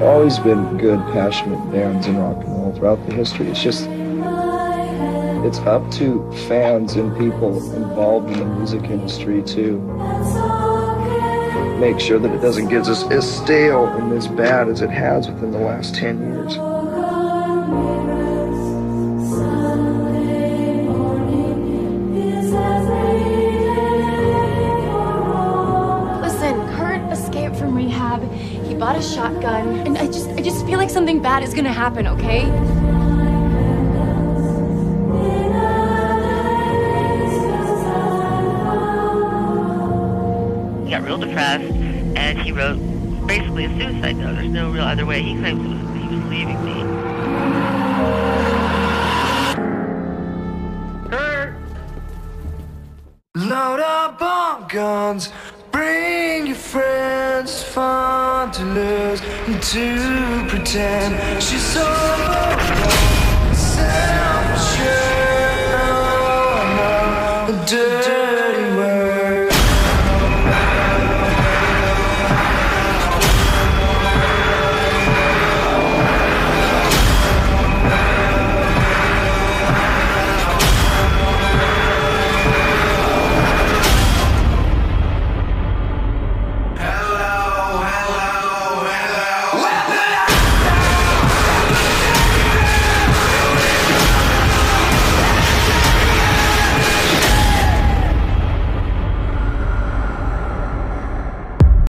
always been good, passionate bands in rock and roll throughout the history. It's just, it's up to fans and people involved in the music industry to make sure that it doesn't get as, as stale and as bad as it has within the last 10 years. Escaped from rehab. He bought a shotgun, and I just I just feel like something bad is gonna happen, okay? He got real depressed, and he wrote basically a suicide note. There's no real other way. He claims it was, he was leaving me. Kurt! Load up on guns, bring your friends. It's fun to lose and to pretend. She's so self-assured.